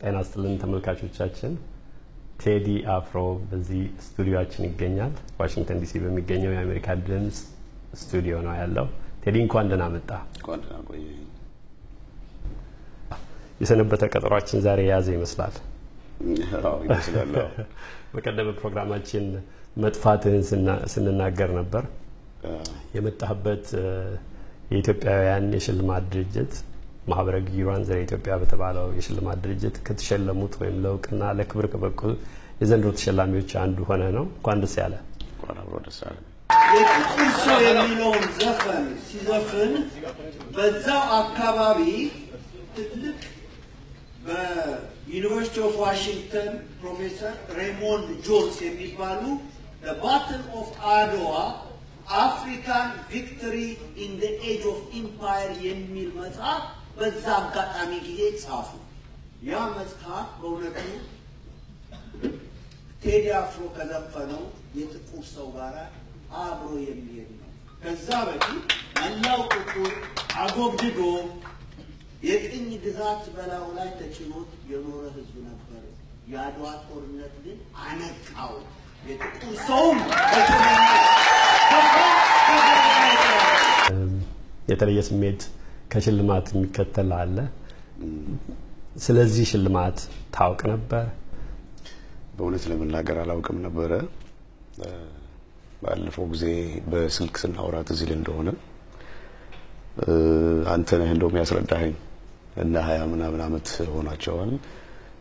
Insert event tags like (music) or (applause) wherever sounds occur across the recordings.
ጤና ይስጥልን ተመልካቾቻችን። ቴዲ አፍሮ በዚህ ስቱዲዮችን ይገኛል። ዋሽንግተን ዲሲ በሚገኘው የአሜሪካ ድምፅ ስቱዲዮ ነው ያለው። ቴዲ እንኳን ደህና መጣ። የሰነበተ ቀጠሯችን ዛሬ የያዘ ይመስላል። (laughs) በቀደመ ፕሮግራማችን መጥፋትህን ስንናገር ነበር። የመጣህበት የኢትዮጵያውያን የሽልማት ድርጅት ማህበረ ግዩራን ዘረ ኢትዮጵያ በተባለው የሽልማት ድርጅት ከተሸለሙት ወይም ለእውቅና ለክብር ከበቁ የዘንድሮ ተሸላሚዎች አንዱ ሆነህ ነው። እንኳን ደስ ያለ። እንኳን አብሮ ደስ አለን። የጥቁር ሰው የሚለውን ዘፈን ሲዘፍን በዛው አካባቢ ትልቅ በ University of Washington ፕሮፌሰር ሬሞንድ ጆንስ የሚባሉ Battle of Adwa African Victory in Age of Empire የሚል መጽሐፍ በዛ አጋጣሚ ጊዜ ጻፉ። ያ መጽሐፍ በእውነቱ ቴዲ አፍሮ ከዘፈነው የጥቁር ሰው ጋር አብሮ የሚሄድ ነው። ከዛ በፊት መላው ጥቁር አጎብድዶ የቅኝ ግዛት በላዩ ላይ ተጭኖት የኖረ ሕዝብ ነበር። የአድዋ ጦርነት ግን አነቃው። የጥቁር ሰውም የተለየ ስሜት ከሽልማት የሚከተል አለ። ስለዚህ ሽልማት ታውቅ ነበር? በእውነት ለመናገር አላውቅም ነበረ። ባለፈው ጊዜ በስልክ ስናወራ ትዝ ይል እንደሆነ አንተ ነህ እንደውም ያስረዳኸኝ እና ሀያ ምናምን አመት ሆናቸዋል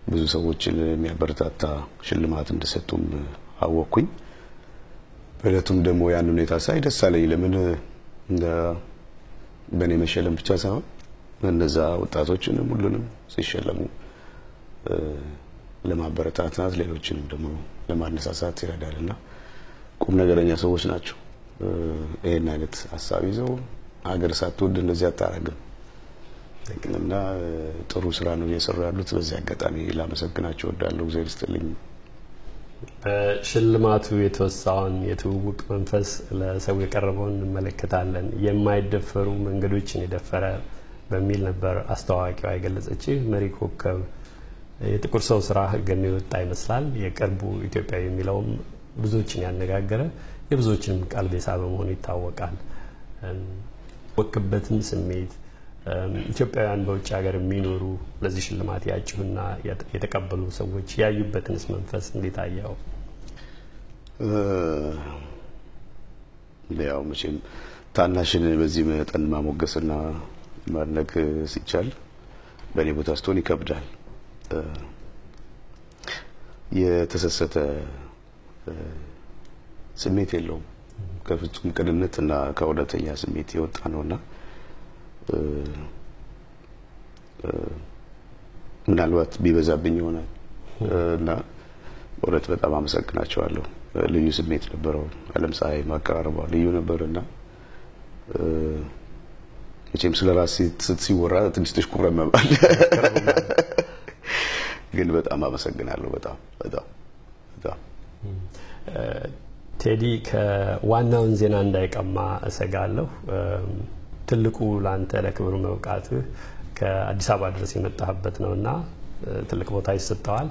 ብዙ ሰዎችን የሚያበረታታ ሽልማት እንደሰጡም አወቅኩኝ። በእለቱም ደግሞ ያን ሁኔታ ሳይ ደስ አለኝ። ለምን በእኔ መሸለም ብቻ ሳይሆን እነዛ ወጣቶችንም ሁሉንም ሲሸለሙ ለማበረታታት ሌሎችንም ደግሞ ለማነሳሳት ይረዳልና ቁም ነገረኛ ሰዎች ናቸው። ይሄን አይነት ሀሳብ ይዘው ሀገር ሳትወድ እንደዚህ አታረግም እና ጥሩ ስራ ነው እየሰሩ ያሉት። በዚህ አጋጣሚ ላመሰግናቸው እወዳለሁ። እግዚአብሔር ይስጥልኝ። በሽልማቱ የተወሳውን የትውውቅ መንፈስ ለሰው የቀረበውን እንመለከታለን። የማይደፈሩ መንገዶችን የደፈረ በሚል ነበር አስተዋዋቂዋ የገለጸች። መሪ ኮከብ የጥቁር ሰው ስራ ገኖ የወጣ ይመስላል። የቅርቡ ኢትዮጵያዊ የሚለውም ብዙዎችን ያነጋገረ የብዙዎችንም ቀልብ የሳበ መሆኑ ይታወቃል። ወክበትም ስሜት ኢትዮጵያውያን በውጭ ሀገር የሚኖሩ ለዚህ ሽልማት ያጭሁና የተቀበሉ ሰዎች ያዩበትንስ መንፈስ እንዴት አየኸው? ያው መቼም ታናሽን በዚህ መጠን ማሞገስና ማድነቅ ሲቻል በእኔ ቦታ ስትሆን ይከብዳል። የተሰሰተ ስሜት የለውም። ከፍጹም ቅንነት እና ከእውነተኛ ስሜት የወጣ ነውና ምናልባት ቢበዛብኝ ይሆናል እና በእውነት በጣም አመሰግናቸዋለሁ። ልዩ ስሜት ነበረው። አለም ፀሐይ ማቀራረቧ ልዩ ነበር እና መቼም ስለ ራስ ሲወራ ትንሽ ትሽኩረመማል። (laughs) ግን በጣም አመሰግናለሁ። በጣም በጣም በጣም ቴዲ ከዋናውን ዜና እንዳይቀማ እሰጋለሁ። ትልቁ ለአንተ ለክብር መብቃትህ ከአዲስ አበባ ድረስ የመጣህበት ነው እና እ፣ ትልቅ ቦታ ይሰጠዋል።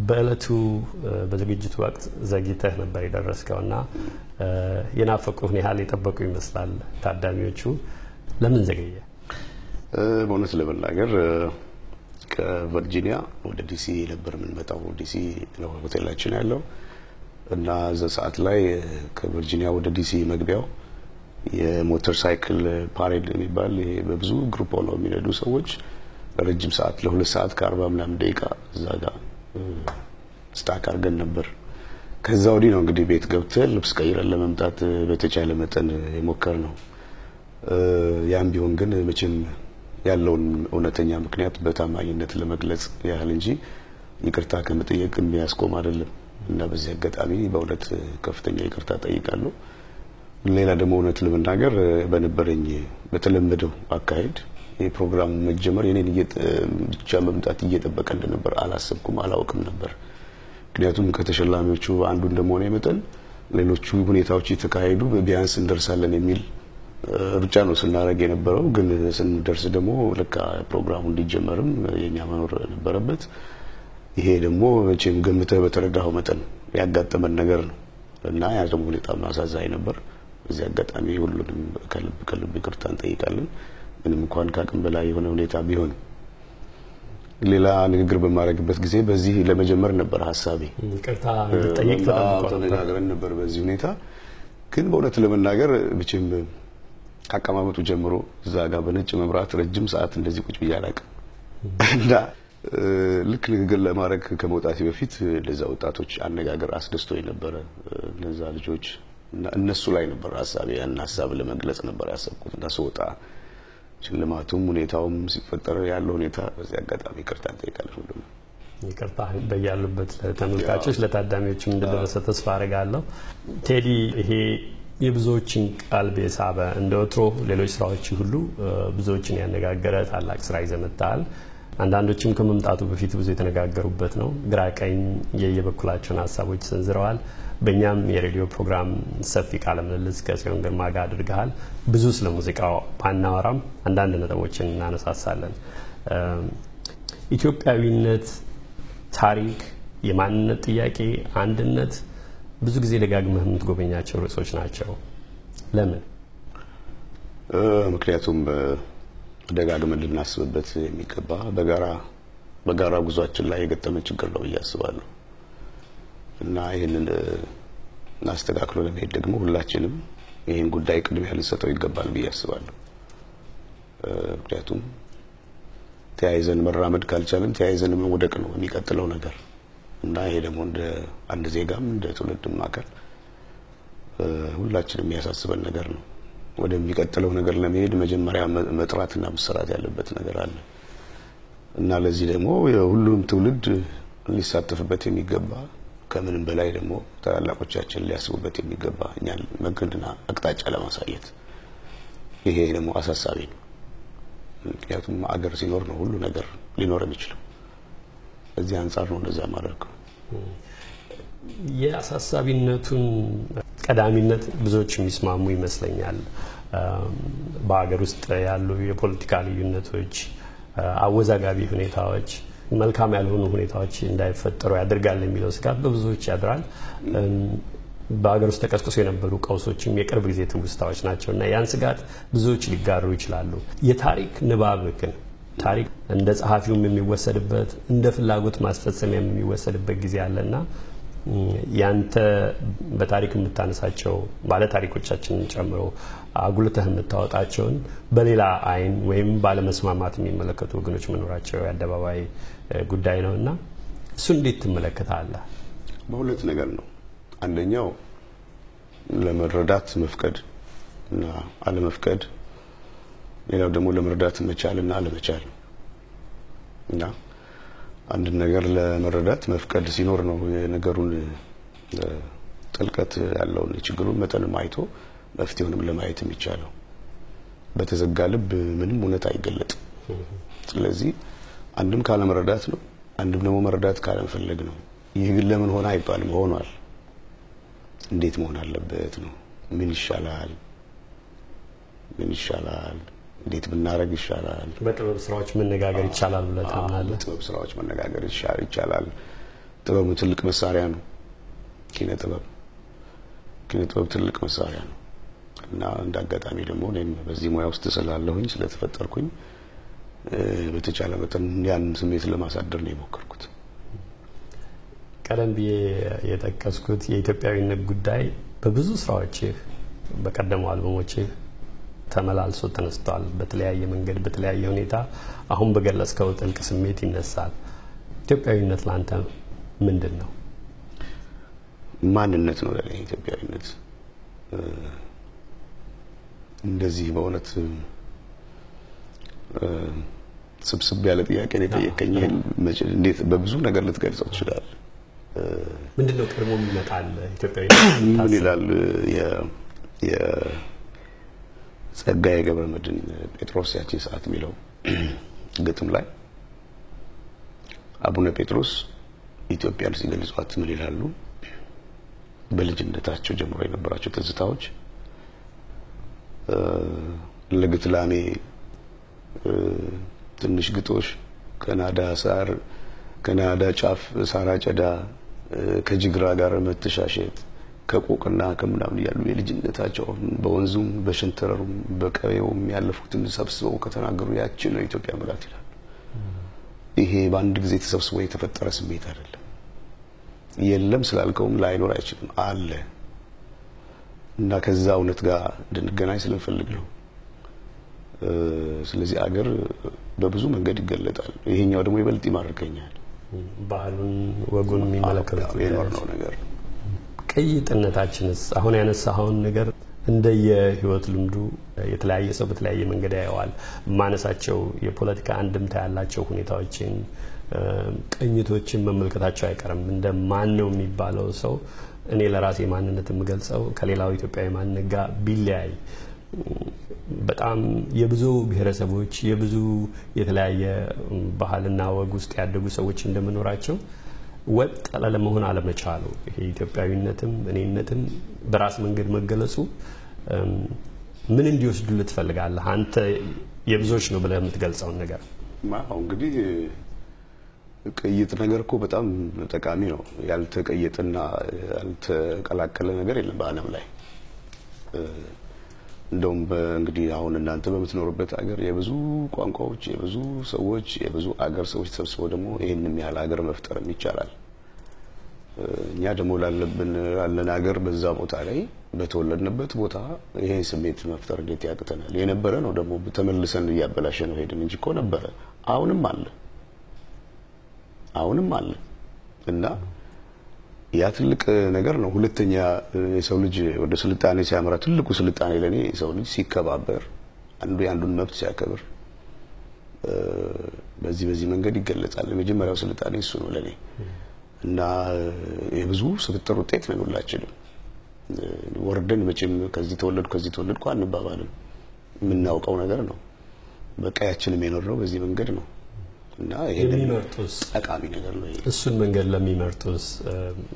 በእለቱ በዝግጅቱ ወቅት ዘግይተህ ነበር የደረስከው እና እ፣ የናፈቁህን ያህል የጠበቁ ይመስላል ታዳሚዎቹ። ለምን ዘገየ? በእውነት ለመናገር ከቨርጂኒያ ወደ ዲሲ ነበር የምንመጣው። ዲሲ ነው ሆቴላችን ያለው እና እዛ ሰዓት ላይ ከቨርጂኒያ ወደ ዲሲ መግቢያው የሞተር ሳይክል parade የሚባል ይሄ በብዙ group ሆነው የሚነዱ ሰዎች ለረጅም ሰዓት ለሁለት ሰዓት ከአርባ ምናምን ደቂቃ እዛ ጋር stuck አድርገን ነበር። ከዛ ወዲህ ነው እንግዲህ ቤት ገብተን ልብስ ቀይረን ለመምጣት በተቻለ መጠን የሞከር ነው። ያም ቢሆን ግን መቼም ያለውን እውነተኛ ምክንያት በታማኝነት ለመግለጽ ያህል እንጂ ይቅርታ ከመጠየቅ የሚያስቆም አይደለም እና በዚህ አጋጣሚ በእውነት ከፍተኛ ይቅርታ ጠይቃለሁ። ሌላ ደግሞ እውነት ለመናገር በነበረኝ በተለመደው አካሄድ የፕሮግራሙ መጀመር የኔን ብቻ መምጣት እየጠበቀ እንደነበር አላሰብኩም፣ አላውቅም ነበር። ምክንያቱም ከተሸላሚዎቹ አንዱ እንደመሆነ መጠን ሌሎቹ ሁኔታዎች የተካሄዱ ቢያንስ እንደርሳለን የሚል ሩጫ ነው ስናደርግ የነበረው። ግን ስንደርስ ደግሞ ልካ ፕሮግራሙ እንዲጀመርም የኛ መኖር ነበረበት። ይሄ ደግሞ መቼም ገምተህ በተረዳኸው መጠን ያጋጠመን ነገር ነው እና ያ ደግሞ በጣም አሳዛኝ ነበር። በዚህ አጋጣሚ ሁሉንም ከልብ ከልብ ይቅርታ እንጠይቃለን። ምንም እንኳን ከአቅም በላይ የሆነ ሁኔታ ቢሆንም ሌላ ንግግር በማድረግበት ጊዜ በዚህ ለመጀመር ነበር ሀሳቤ። ይቅርታ ተነጋግረን ነበር በዚህ ሁኔታ ግን በእውነት ለመናገር ብችም ከአቀማመጡ ጀምሮ እዛ ጋር በነጭ መብራት ረጅም ሰዓት እንደዚህ ቁጭ ብዬ አላውቅም እና ልክ ንግግር ለማድረግ ከመውጣቴ በፊት እንደዛ ወጣቶች አነጋገር አስደስቶኝ ነበረ። እነዛ ልጆች እነሱ ላይ ነበር ሀሳቤ ያን ሀሳብ ለመግለጽ ነበር ያሰብኩት እና ስወጣ ሽልማቱም ሁኔታውም ሲፈጠር ያለው ሁኔታ በዚህ አጋጣሚ ይቅርታ እንጠይቃለን ሁሉም ይቅርታ በያሉበት ለተመልካቾች ለታዳሚዎችም እንደደረሰ ተስፋ አድርጋለሁ። ቴዲ ይሄ የብዙዎችን ቀልብ የሳበ እንደ ወትሮ ሌሎች ስራዎች ሁሉ ብዙዎችን ያነጋገረ ታላቅ ስራ ይዘህ መጥተሃል። አንዳንዶችም ከመምጣቱ በፊት ብዙ የተነጋገሩበት ነው። ግራ ቀኝ የየበኩላቸውን ሀሳቦች ሰንዝረዋል። በእኛም የሬዲዮ ፕሮግራም ሰፊ ቃለ ምልልስ ከጽዮን ግርማ ጋር አድርገሃል። ብዙ ስለ ሙዚቃው ባናወራም አንዳንድ ነጥቦችን እናነሳሳለን። ኢትዮጵያዊነት፣ ታሪክ፣ የማንነት ጥያቄ፣ አንድነት ብዙ ጊዜ ደጋግመህ የምትጎበኛቸው ርዕሶች ናቸው። ለምን? ምክንያቱም ደጋግመን ልናስብበት የሚገባ በጋራ በጋራ ጉዟችን ላይ የገጠመ ችግር ነው ብዬ አስባለሁ እና ይህንን አስተካክሎ ለመሄድ ደግሞ ሁላችንም ይህን ጉዳይ ቅድሚያ ልንሰጠው ይገባል ብዬ አስባለሁ። ምክንያቱም ተያይዘን መራመድ ካልቻለን ተያይዘን መውደቅ ነው የሚቀጥለው ነገር እና ይሄ ደግሞ እንደ አንድ ዜጋም እንደ ትውልድም አካል ሁላችንም የሚያሳስበን ነገር ነው። ወደሚቀጥለው ነገር ለመሄድ መጀመሪያ መጥራትና መሰራት ያለበት ነገር አለ እና ለዚህ ደግሞ ሁሉም ትውልድ ሊሳተፍበት የሚገባ ከምንም በላይ ደግሞ ታላላቆቻችን ሊያስቡበት የሚገባ እኛን መንገድና አቅጣጫ ለማሳየት ይሄ ደግሞ አሳሳቢ ነው። ምክንያቱም አገር ሲኖር ነው ሁሉ ነገር ሊኖር የሚችለው። በዚህ አንጻር ነው እንደዛ ማደርገው። የአሳሳቢነቱን ቀዳሚነት ብዙዎች የሚስማሙ ይመስለኛል። በሀገር ውስጥ ያሉ የፖለቲካ ልዩነቶች፣ አወዛጋቢ ሁኔታዎች፣ መልካም ያልሆኑ ሁኔታዎች እንዳይፈጠሩ ያደርጋል የሚለው ስጋት በብዙዎች ያድራል። በሀገር ውስጥ ተቀስቅሶ የነበሩ ቀውሶችም የቅርብ ጊዜ ትውስታዎች ናቸው እና ያን ስጋት ብዙዎች ሊጋሩ ይችላሉ። የታሪክ ንባብ ግን ታሪክ እንደ ጸሐፊውም የሚወሰድበት እንደ ፍላጎት ማስፈጸሚያም የሚወሰድበት ጊዜ አለና ያንተ በታሪክ የምታነሳቸው ባለ ታሪኮቻችንን ጨምሮ አጉልተህ የምታወጣቸውን በሌላ አይን ወይም ባለመስማማት የሚመለከቱ ወገኖች መኖራቸው የአደባባይ ጉዳይ ነው እና እሱ እንዴት ትመለከታለህ? በሁለት ነገር ነው። አንደኛው ለመረዳት መፍቀድ እና አለመፍቀድ፣ ሌላው ደግሞ ለመረዳት መቻል እና አለመቻል እና አንድን ነገር ለመረዳት መፍቀድ ሲኖር ነው የነገሩን ጥልቀት ያለውን የችግሩን መጠንም አይቶ መፍትሄውንም ለማየት የሚቻለው። በተዘጋ ልብ ምንም እውነት አይገለጥም። ስለዚህ አንድም ካለመረዳት ነው፣ አንድም ደግሞ መረዳት ካለመፈለግ ነው። ይህ ግን ለምን ሆነ አይባልም፣ ሆኗል። እንዴት መሆን አለበት ነው። ምን ይሻላል? ምን ይሻላል? እንዴት ብናደርግ ይሻላል? በጥበብ ስራዎች መነጋገር ይቻላል ብለህ ታምናለህ? በጥበብ ስራዎች መነጋገር ይቻላል። ጥበብ ትልቅ መሳሪያ ነው። ኪነ ጥበብ ኪነ ጥበብ ትልቅ መሳሪያ ነው እና እንደ አጋጣሚ ደግሞ እኔም በዚህ ሙያ ውስጥ ስላለሁኝ ስለተፈጠርኩኝ በተቻለ መጠን ያን ስሜት ለማሳደር ነው የሞከርኩት። ቀደም ብዬ የጠቀስኩት የኢትዮጵያዊነት ጉዳይ በብዙ ስራዎችህ በቀደሙ አልበሞችህ ተመላልሶ ተነስቷል። በተለያየ መንገድ በተለያየ ሁኔታ አሁን በገለጽከው ጥልቅ ስሜት ይነሳል። ኢትዮጵያዊነት ለአንተ ምንድን ነው? ማንነት ነው ለኔ ኢትዮጵያዊነት። እንደዚህ በእውነት ስብስብ ያለ ጥያቄ ነው የጠየቀኝ። እንዴት በብዙ ነገር ልትገልጸው ትችላለህ? ምንድን ነው ቀድሞ የሚመጣል ኢትዮጵያዊ ምን ይላል የጸጋዬ ገብረ መድኅን ጴጥሮስ ያቺን ሰዓት የሚለው ግጥም ላይ አቡነ ጴጥሮስ ኢትዮጵያን ሲገልጿት ምን ይላሉ? በልጅነታቸው ጀምሮ የነበራቸው ትዝታዎች ለግትላሜ ትንሽ ግጦሽ ከናዳ ሳር ከናዳ ጫፍ ሳር አጨዳ ከጅግራ ጋር መተሻሸት ከቆቅና ከምናምን ያሉ የልጅነታቸውን በወንዙም በሸንተረሩም በቀቤውም ያለፉትን ሰብስበው ከተናገሩ ያችን ነው ኢትዮጵያ ምላት ይላል። ይሄ በአንድ ጊዜ ተሰብስቦ የተፈጠረ ስሜት አይደለም። የለም ስላልከውም ላይኖር አይችልም፣ አለ እና ከዛ እውነት ጋር እንድንገናኝ ስለምፈልግ ነው። ስለዚህ አገር በብዙ መንገድ ይገለጣል። ይሄኛው ደግሞ ይበልጥ ይማርከኛል። ባህሉን ወጉን የሚመለከቱ የኖርነው ነገር ቅይጥነታችንስ አሁን ያነሳኸውን ነገር እንደየህይወት ልምዱ የተለያየ ሰው በተለያየ መንገድ ያየዋል። ማነሳቸው የፖለቲካ አንድምታ ያላቸው ሁኔታዎችን ቅኝቶችን መመልከታቸው አይቀርም። እንደ ማን ነው የሚባለው ሰው እኔ ለራሴ ማንነት የምገልጸው ከሌላው ኢትዮጵያዊ ማንነት ጋር ቢለያይ በጣም የብዙ ብሔረሰቦች የብዙ የተለያየ ባህልና ወግ ውስጥ ያደጉ ሰዎች እንደመኖራቸው ወጥ ለመሆን አለመቻሉ ይሄ ኢትዮጵያዊነትም እኔነትም በራስ መንገድ መገለጹ ምን እንዲወስዱልህ ትፈልጋለህ? አንተ የብዙዎች ነው ብለህ የምትገልጸውን ነገር እንግዲህ ቅይጥ ነገር እኮ በጣም ጠቃሚ ነው። ያልተቀየጠና ያልተቀላቀለ ነገር የለም በዓለም ላይ። እንደውም እንግዲህ አሁን እናንተ በምትኖሩበት አገር የብዙ ቋንቋዎች፣ የብዙ ሰዎች፣ የብዙ አገር ሰዎች ተሰብስበው ደግሞ ይህንም ያህል ሀገር መፍጠርም ይቻላል። እኛ ደግሞ ላለብን ላለን ሀገር በዛ ቦታ ላይ በተወለድንበት ቦታ ይሄ ስሜት መፍጠር እንዴት ያቅተናል? የነበረ ነው ደግሞ ተመልሰን እያበላሸ ነው ሄድን እንጂ እኮ ነበረ፣ አሁንም አለ፣ አሁንም አለ እና ያ ትልቅ ነገር ነው። ሁለተኛ የሰው ልጅ ወደ ስልጣኔ ሲያመራ ትልቁ ስልጣኔ ለኔ የሰው ልጅ ሲከባበር፣ አንዱ የአንዱን መብት ሲያከብር፣ በዚህ በዚህ መንገድ ይገለጻል። የመጀመሪያው ስልጣኔ እሱ ነው ለኔ እና የብዙ ስብጥር ውጤት ነን ሁላችንም። ወርደን መቼም ከዚህ ተወለድኩ ከዚህ ተወለድኩ አንባባልም። የምናውቀው ነገር ነው። በቀያችንም የኖርነው በዚህ መንገድ ነው እና ይሄ የሚመርጡስ ጠቃሚ ነገር ነው። እሱን መንገድ ለሚመርጡስ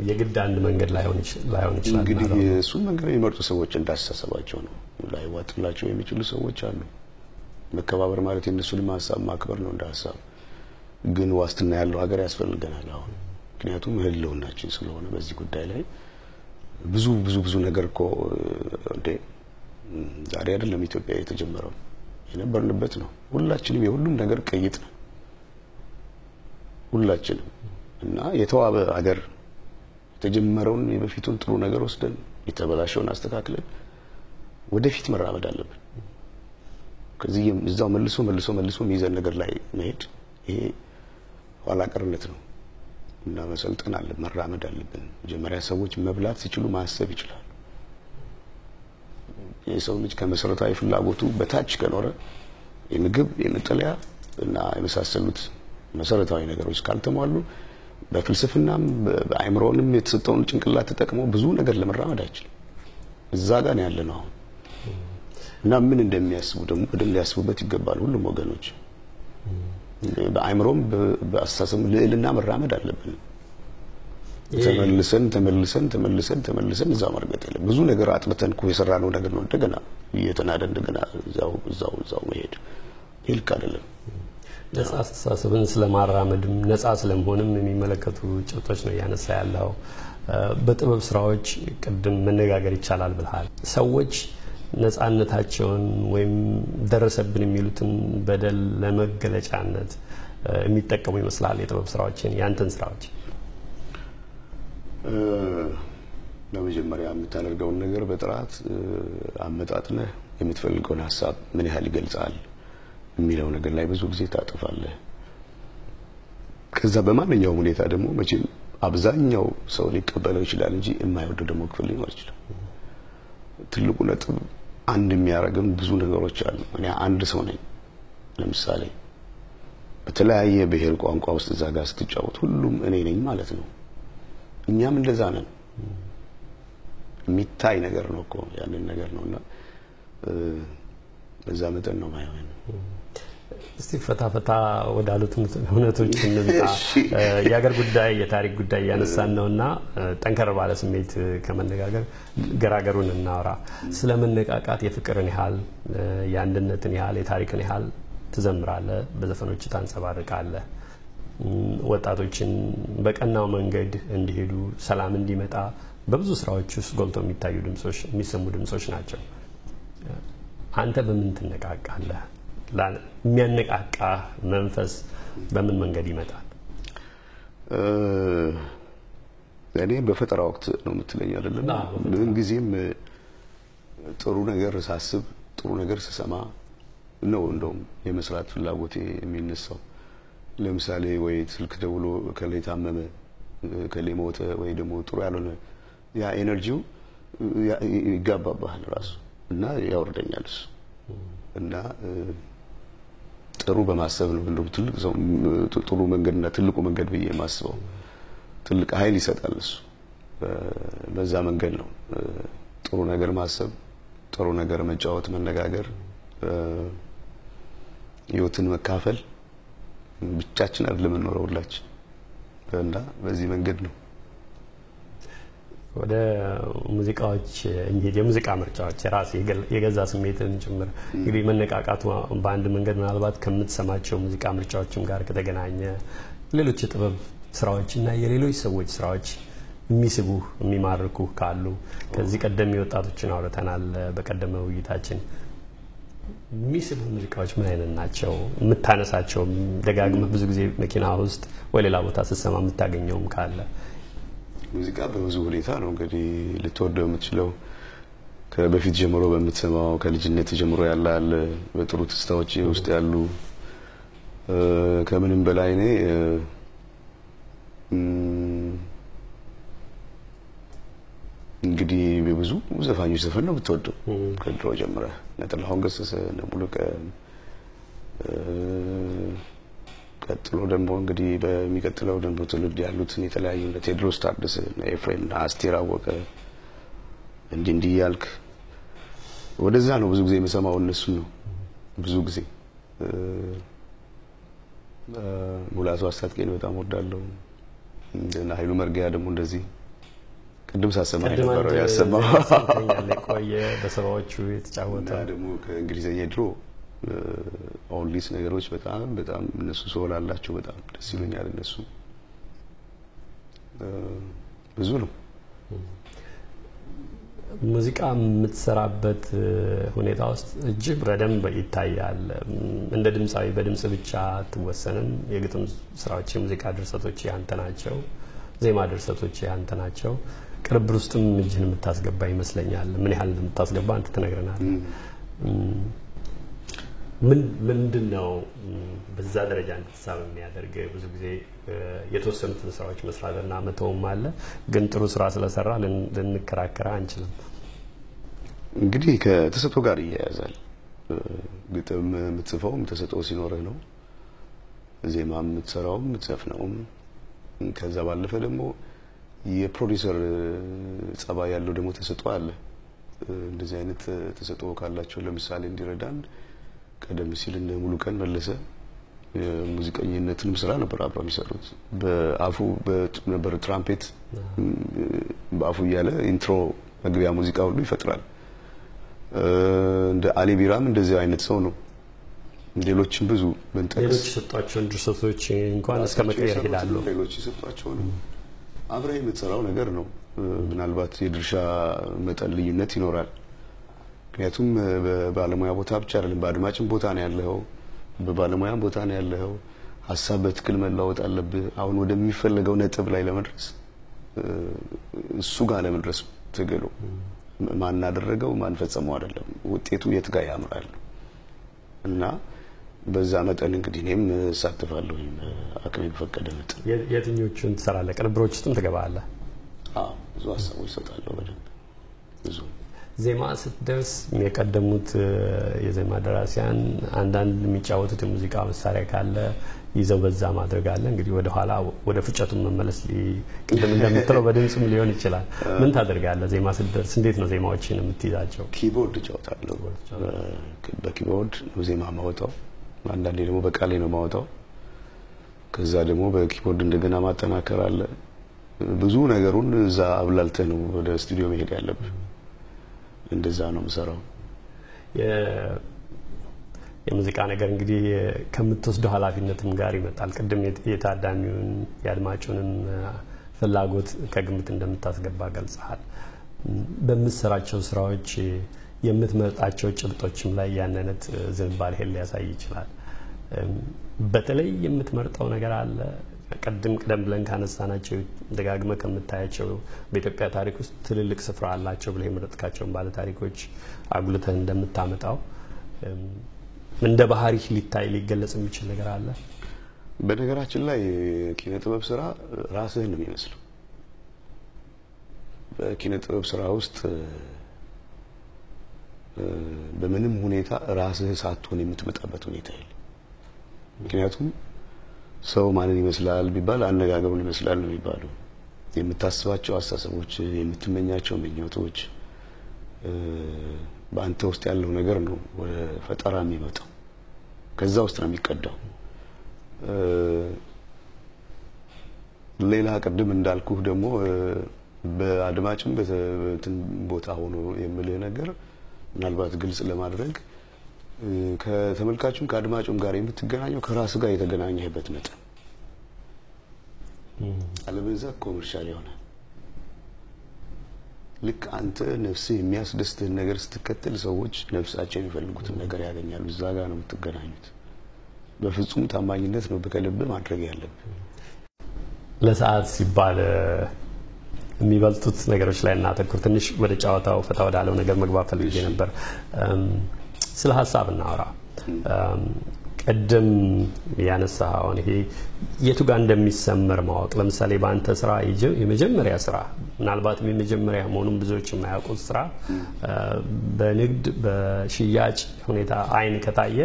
የግድ አንድ መንገድ ላይሆን ይችላል። እንግዲህ እሱን መንገድ የሚመርጡ ሰዎች እንዳስተሳሰባቸው ነው። ላይዋጥላቸው የሚችሉ ሰዎች አሉ። መከባበር ማለት የእነሱንም ሀሳብ ማክበር ነው እንደ ሀሳብ። ግን ዋስትና ያለው ሀገር ያስፈልገናል አሁን ምክንያቱም ህልውናችን ስለሆነ በዚህ ጉዳይ ላይ ብዙ ብዙ ብዙ ነገር እኮ እንዴ ዛሬ አይደለም ኢትዮጵያ የተጀመረው የነበርንበት ነው። ሁላችንም የሁሉም ነገር ቅይጥ ነው ሁላችንም እና የተዋበ ሀገር የተጀመረውን የበፊቱን ጥሩ ነገር ወስደን የተበላሸውን አስተካክለን ወደፊት መራመድ አለብን። ከዚህ እዛው መልሶ መልሶ መልሶ የሚይዘን ነገር ላይ መሄድ ይሄ ኋላ ቀርነት ነው እና መሰልጠን አለ መራመድ አለብን። መጀመሪያ ሰዎች መብላት ሲችሉ ማሰብ ይችላሉ። የሰው ልጅ ከመሰረታዊ ፍላጎቱ በታች ከኖረ የምግብ የመጠለያ እና የመሳሰሉት መሰረታዊ ነገሮች ካልተሟሉ በፍልስፍናም በአእምሮንም የተሰጠውን ጭንቅላት ተጠቅሞ ብዙ ነገር ለመራመድ አይችልም። እዛ ጋር ነው ያለ ነው አሁን እና ምን እንደሚያስቡ ደግሞ በደንብ ሊያስቡበት ይገባል ሁሉም ወገኖች። በአእምሮም በአስተሳሰብ ልዕልና መራመድ አለብን። ተመልሰን ተመልሰን ተመልሰን ተመልሰን እዛው መርገጥ የለም። ብዙ ነገር አጥብተን እኮ የሰራነው ነገር ነው እንደገና እየተናደ እንደገና እዛው እዛው እዛው መሄድ ይህ ልክ አይደለም። ነጻ አስተሳሰብን ስለማራመድም ነጻ ስለመሆንም የሚመለከቱ ጭብጦች ነው እያነሳ ያለው። በጥበብ ስራዎች ቅድም መነጋገር ይቻላል ብልሃል። ሰዎች ነጻነታቸውን ወይም ደረሰብን የሚሉትን በደል ለመገለጫነት የሚጠቀሙ ይመስላል የጥበብ ስራዎችን ያንተን ስራዎች በመጀመሪያ የምታደርገውን ነገር በጥራት አመጣጥነህ የምትፈልገውን ሀሳብ ምን ያህል ይገልጻል የሚለው ነገር ላይ ብዙ ጊዜ ታጠፋለህ። ከዛ በማንኛውም ሁኔታ ደግሞ መቼም አብዛኛው ሰው ሊቀበለው ይችላል እንጂ የማይወደው ደግሞ ክፍል ሊኖር ይችላል። ትልቁ ነጥብ አንድ የሚያደርግም ብዙ ነገሮች አሉ። እኔ አንድ ሰው ነኝ። ለምሳሌ በተለያየ ብሔር ቋንቋ ውስጥ እዛ ጋር ስትጫወት ሁሉም እኔ ነኝ ማለት ነው። እኛም እንደዛ ነን። የሚታይ ነገር ነው እኮ ያንን ነገር ነውና በዛ መጠን ነው ማየው። እስቲ ፈታ ፈታ ወዳሉት እውነቶች እንምጣ። የሀገር ጉዳይ የታሪክ ጉዳይ እያነሳን ነው እና ጠንከር ባለ ስሜት ከመነጋገር ገራገሩን እናውራ። ስለ መነቃቃት የፍቅርን ያህል የአንድነትን ያህል የታሪክን ያህል ትዘምራለህ፣ በዘፈኖች ታንጸባርቃለህ። ወጣቶችን በቀናው መንገድ እንዲሄዱ ሰላም እንዲመጣ በብዙ ስራዎች ውስጥ ጎልቶ የሚታዩ ድምጾች የሚሰሙ ድምጾች ናቸው። አንተ በምን ትነቃቃለህ? የሚያነቃቃ መንፈስ በምን መንገድ ይመጣል? እኔ በፈጠራ ወቅት ነው የምትለኝ አይደለም። ምን ጊዜም ጥሩ ነገር ሳስብ፣ ጥሩ ነገር ስሰማ ነው እንደውም የመስራት ፍላጎቴ የሚነሳው። ለምሳሌ ወይ ስልክ ደውሎ ከሌ ታመመ፣ ከሌ ሞተ፣ ወይ ደግሞ ጥሩ ያልሆነ ያ ኤነርጂው ይጋባባሃል ራሱ እና ያወርደኛል እሱ እና ጥሩ በማሰብ ነው እንደውም ትልቅ ሰው ጥሩ መንገድና ትልቁ መንገድ ብዬ የማስበው ትልቅ ኃይል ይሰጣል እሱ። በዛ መንገድ ነው ጥሩ ነገር ማሰብ፣ ጥሩ ነገር መጫወት፣ መነጋገር፣ ህይወትን መካፈል ብቻችን አይደለም የምንኖረው ሁላችን እና በዚህ መንገድ ነው። ወደ ሙዚቃዎች እንሂድ። የሙዚቃ ምርጫዎች የራስ የገዛ ስሜትን ጭምር እንግዲህ መነቃቃቱ በአንድ መንገድ ምናልባት ከምትሰማቸው ሙዚቃ ምርጫዎችም ጋር ከተገናኘ ሌሎች የጥበብ ስራዎች እና የሌሎች ሰዎች ስራዎች የሚስቡ የሚማርኩ ካሉ ከዚህ ቀደም የወጣቶችን አውርተናል በቀደመ ውይይታችን። የሚስቡ ሙዚቃዎች ምን አይነት ናቸው? የምታነሳቸው ደጋግመህ ብዙ ጊዜ መኪና ውስጥ ወይ ሌላ ቦታ ስትሰማ የምታገኘውም ካለ ሙዚቃ በብዙ ሁኔታ ነው እንግዲህ ልትወደው የምትችለው። ከበፊት ጀምሮ በምትሰማው ከልጅነት ጀምሮ ያለ አለ በጥሩ ትስታዎች ውስጥ ያሉ። ከምንም በላይ እኔ እንግዲህ ብዙ ዘፋኞች ዘፈን ነው የምትወደው። ከድሮ ጀምረህ እነ ጥላሁን ገሰሰ፣ እነ ሙሉቀን ቀጥሎ ደግሞ እንግዲህ በሚቀጥለው ደግሞ ትውልድ ያሉትን የተለያዩ እነ ቴዎድሮስ ታደሰ፣ ኤፍሬም፣ እነ አስቴር አወቀ እንዲህ እንዲህ እያልክ ወደዛ ነው ብዙ ጊዜ የምሰማው እነሱን ነው ብዙ ጊዜ ሙላቱ አስታጥቄን በጣም ወዳለሁ። እና ኃይሉ መርጊያ ደግሞ እንደዚህ ቅድም ሳሰማ የነበረው ያሰማው ቆየ በሰባዎቹ የተጫወተ ደግሞ ከእንግሊዝኛ ድሮ ኦንሊስ ነገሮች በጣም በጣም እነሱ soul አላቸው። በጣም ደስ ይሉኛል። እነሱ ብዙ ነው። ሙዚቃ የምትሰራበት ሁኔታ ውስጥ እጅግ በደንብ ይታያል። እንደ ድምፃዊ በድምፅ ብቻ አትወሰንም። የግጥም ስራዎች፣ የሙዚቃ ድርሰቶች ያንተ ናቸው። ዜማ ድርሰቶች ያንተ ናቸው። ቅርብር ውስጥም እጅህን የምታስገባ ይመስለኛል። ምን ያህል እንደምታስገባ አንተ ትነግረናለህ። ምንድን ነው በዛ ደረጃ እንድትሳብ የሚያደርግ? ብዙ ጊዜ የተወሰኑትን ስራዎች መስራትና መተውም አለ። ግን ጥሩ ስራ ስለሰራ ልንከራከራ አንችልም። እንግዲህ ከተሰጥኦ ጋር ይያያዛል። ግጥም የምትጽፈውም ተሰጥኦ ሲኖርህ ነው። ዜማ የምትሰራውም የምትዘፍነውም። ከዛ ባለፈ ደግሞ የፕሮዲውሰር ጸባይ ያለው ደግሞ ተሰጥኦ አለ። እንደዚህ አይነት ተሰጥኦ ካላቸው ለምሳሌ እንዲረዳን ቀደም ሲል እነ ሙሉቀን መለሰ ሙዚቀኝነትንም ስራ ነበር አብረው የሚሰሩት። በአፉ ነበር ትራምፔት በአፉ እያለ ኢንትሮ መግቢያ ሙዚቃ ሁሉ ይፈጥራል። እንደ አሊ ቢራም እንደዚህ አይነት ሰው ነው። ሌሎችም ብዙ ብንጠቅስ ሌሎች የሰጧቸውን ድርሰቶች እንኳን እስከ መቀየር ይሄዳሉ። ሌሎች የሰጧቸውን አብረህ የምትሰራው ነገር ነው። ምናልባት የድርሻ መጠን ልዩነት ይኖራል። ምክንያቱም በባለሙያ ቦታ ብቻ አይደለም፣ በአድማጭም ቦታ ነው ያለኸው፣ በባለሙያም ቦታ ነው ያለኸው። ሀሳብ በትክክል መለዋወጥ አለብህ። አሁን ወደሚፈለገው ነጥብ ላይ ለመድረስ እሱ ጋር ለመድረስ ትግሉ ማን አደረገው ማን ፈጸመው አይደለም፣ ውጤቱ የት ጋር ያምራል እና በዛ መጠን እንግዲህ እኔም እሳተፋለሁ አቅሜ በፈቀደ መጠን። የትኞቹን ትሰራለህ? ቅንብሮች ውስጥም ትገባለህ? አዎ ብዙ ሀሳቦች እሰጣለሁ በደንብ ብዙ ዜማ ስትደርስ የቀደሙት የዜማ ደራሲያን አንዳንድ የሚጫወቱት የሙዚቃ መሳሪያ ካለ ይዘው በዛ ማድረግ አለ። እንግዲህ ወደ ኋላ ወደ ፍጨቱን መመለስ ቅድም እንደምትለው በድምፅም ሊሆን ይችላል። ምን ታደርጋለህ? ዜማ ስትደርስ እንዴት ነው ዜማዎችን የምትይዛቸው? keyboard እጫወታለሁ። በ keyboard ነው ዜማ ማወጣው። አንዳንዴ ደግሞ በቃሌ ነው የማወጣው። ከዛ ደግሞ በኪቦርድ እንደገና ማጠናከር አለ። ብዙ ነገሩን እዛ አብላልተህ ነው ወደ ስቱዲዮ መሄድ ያለብህ። እንደዛ ነው የምሰራው። የሙዚቃ ነገር እንግዲህ ከምትወስደው ኃላፊነትም ጋር ይመጣል። ቅድም የታዳሚውን የአድማጩንም ፍላጎት ከግምት እንደምታስገባ ገልጸሃል። በምትሰራቸው ስራዎች የምትመርጣቸው ጭብጦችም ላይ ያን አይነት ዝንባሌህን ሊያሳይ ይችላል። በተለይ የምትመርጠው ነገር አለ? ቅድም ቀደም ብለን ካነሳናቸው ደጋግመ ከምታያቸው በኢትዮጵያ ታሪክ ውስጥ ትልልቅ ስፍራ አላቸው ብለህ የመረጥካቸውን ባለ ታሪኮች አጉልተህ እንደምታመጣው እንደ ባህሪ ሊታይ ሊገለጽ የሚችል ነገር አለ? በነገራችን ላይ ኪነ ጥበብ ስራ ራስህን ነው የሚመስለው። በኪነ ጥበብ ስራ ውስጥ በምንም ሁኔታ ራስህ ሳትሆን የምትመጣበት ሁኔታ የለም። ምክንያቱም ሰው ማንን ይመስላል ቢባል አነጋገሩን ይመስላል ነው የሚባለው። የምታስባቸው አስተሳሰቦች፣ የምትመኛቸው ምኞቶች፣ በአንተ ውስጥ ያለው ነገር ነው ወደ ፈጠራ የሚመጣው። ከዛ ውስጥ ነው የሚቀዳው። ሌላ ቅድም እንዳልኩህ ደግሞ በአድማጭም በትን ቦታ ሆኖ የምልህ ነገር ምናልባት ግልጽ ለማድረግ ከተመልካቹም ከአድማጩም ጋር የምትገናኘው ከራስ ጋር የተገናኘህበት መጠን አለበለዚያ ኮመርሻል ይሆናል። ልክ አንተ ነፍስህ የሚያስደስትህን ነገር ስትከተል ሰዎች ነፍሳቸው የሚፈልጉትን ነገር ያገኛሉ። እዛ ጋር ነው የምትገናኙት። በፍጹም ታማኝነት ነው በከልብ ማድረግ ያለብህ። ለሰዓት ሲባል የሚበልጡት ነገሮች ላይ እናተኩር። ትንሽ ወደ ጨዋታው ፈታ ወዳለው ነገር መግባት ፈልጌ ነበር። ስለ ሀሳብ እናወራ። ቅድም ያነሳኸውን ይሄ የቱ ጋር እንደሚሰመር ማወቅ፣ ለምሳሌ በአንተ ስራ የመጀመሪያ ስራ ምናልባትም የመጀመሪያ መሆኑን ብዙዎች የማያውቁት ስራ በንግድ በሽያጭ ሁኔታ አይን ከታየ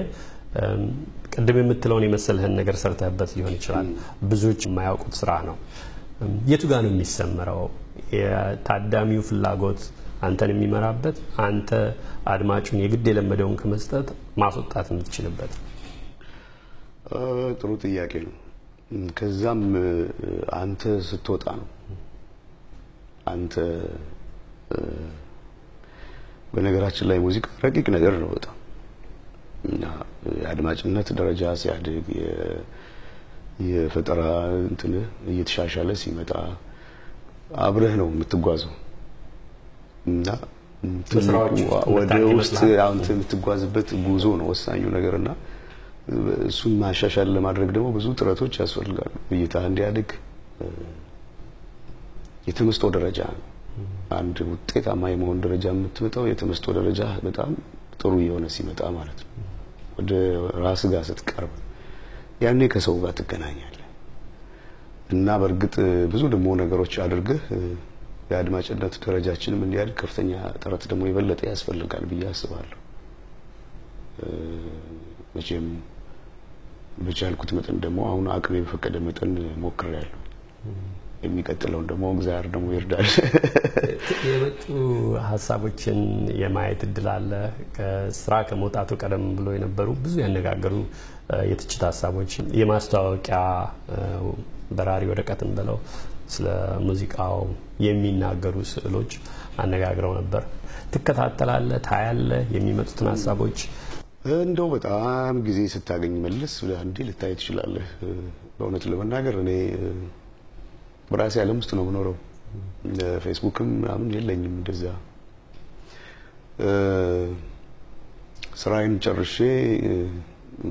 ቅድም የምትለውን የመሰልህን ነገር ሰርተህበት ሊሆን ይችላል። ብዙዎች የማያውቁት ስራ ነው። የቱ ጋር ነው የሚሰመረው? የታዳሚው ፍላጎት አንተን የሚመራበት አንተ አድማጩን የግድ የለመደውን ከመስጠት ማስወጣት የምትችልበት? ጥሩ ጥያቄ ነው። ከዛም አንተ ስትወጣ ነው። አንተ በነገራችን ላይ ሙዚቃ ረቂቅ ነገር ነው በጣም እና የአድማጭነት ደረጃ ሲያድግ የፈጠራ እንትን እየተሻሻለ ሲመጣ አብረህ ነው የምትጓዘው እና ወደ ውስጥ አንተ የምትጓዝበት ጉዞ ነው ወሳኙ ነገር እና እሱን ማሻሻል ለማድረግ ደግሞ ብዙ ጥረቶች ያስፈልጋሉ። እይታ እንዲያድግ የተመስጦ ደረጃ አንድ ውጤታማ የመሆን ደረጃ የምትመጣው የተመስጦ ደረጃ በጣም ጥሩ እየሆነ ሲመጣ ማለት ነው። ወደ ራስ ጋር ስትቀርብ ያኔ ከሰው ጋር ትገናኛለህ እና በእርግጥ ብዙ ደግሞ ነገሮች አድርገህ የአድማጭነት ደረጃችንም እንዲያድግ ከፍተኛ ጥረት ደግሞ የበለጠ ያስፈልጋል ብዬ አስባለሁ። መቼም በቻልኩት መጠን ደግሞ አሁን አቅሜ በፈቀደ መጠን ሞክሬያለሁ። የሚቀጥለውን ደግሞ እግዚአብሔር ደግሞ ይርዳል። (laughs) የመጡ ሀሳቦችን የማየት እድል አለ። ከስራ ከመውጣቱ ቀደም ብሎ የነበሩ ብዙ ያነጋገሩ የትችት ሀሳቦች፣ የማስታወቂያ በራሪ ወረቀትን ብለው ስለ ሙዚቃው የሚናገሩ ስዕሎች አነጋግረው ነበር። ትከታተላለህ፣ ታያለህ የሚመጡትን ሀሳቦች እንደው በጣም ጊዜ ስታገኝ መለስ ብለህ አንዴ ልታይ ትችላለህ። በእውነት ለመናገር እኔ በራሴ ዓለም ውስጥ ነው የምኖረው። ፌስቡክም ምናምን የለኝም። እንደዛ ስራዬን ጨርሼ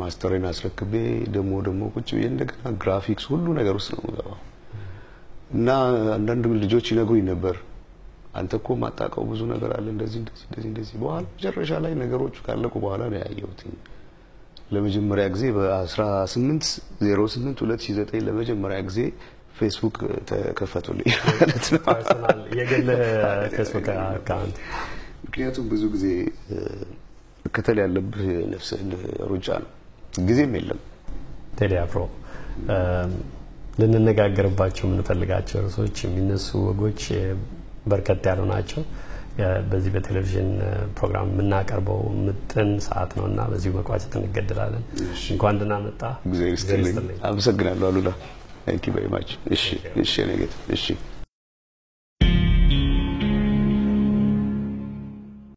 master ኤን አስረክቤ ደግሞ ደግሞ ቁጭ ብዬ እንደገና ግራፊክስ ሁሉ ነገር ውስጥ ነው የምገባው እና አንዳንድ ልጆች ይነግሩኝ ነበር አንተ እኮ የማታውቀው ብዙ ነገር አለ እንደዚህ እንደዚህ እንደዚህ እንደዚህ። በኋላ መጨረሻ ላይ ነገሮቹ ካለቁ በኋላ ነው ያየሁት። ለመጀመሪያ ጊዜ በ18 08 2009 ለመጀመሪያ ጊዜ ፌስቡክ ተከፈቱልኝ (laughs) ማለት ነው። ምክንያቱም ብዙ ጊዜ መከተል ያለብህ ነፍስህን ሩጫ ነው፣ ጊዜም የለም። ቴዲ አፍሮ ልንነጋገርባቸው የምንፈልጋቸው ርዕሶች የሚነሱ ወጎች በርከት ያሉ ናቸው። በዚህ በቴሌቪዥን ፕሮግራም የምናቀርበው ምጥን ሰዓት ነው እና በዚሁ መቋጨት እንገደላለን። እንኳን ደህና መጣ። አመሰግናለሁ አሉላ። ታንኪ ቬሪ ማች። እሺ፣ እሺ